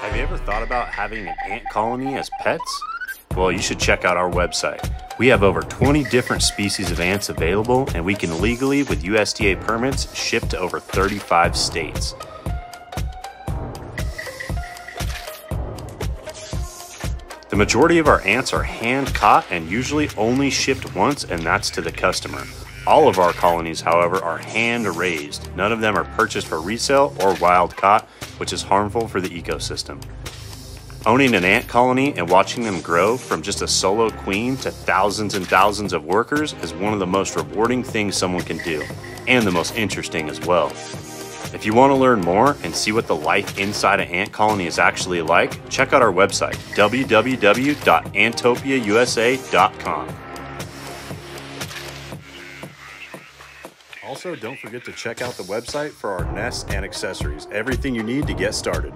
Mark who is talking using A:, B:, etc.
A: Have you ever thought about having an ant colony as pets? Well, you should check out our website. We have over 20 different species of ants available, and we can legally, with USDA permits, ship to over 35 states. The majority of our ants are hand caught and usually only shipped once, and that's to the customer. All of our colonies, however, are hand raised. None of them are purchased for resale or wild caught, which is harmful for the ecosystem. Owning an ant colony and watching them grow from just a solo queen to thousands and thousands of workers is one of the most rewarding things someone can do, and the most interesting as well. If you want to learn more and see what the life inside an ant colony is actually like, check out our website, www.antopiausa.com. Also, don't forget to check out the website for our nests and accessories, everything you need to get started.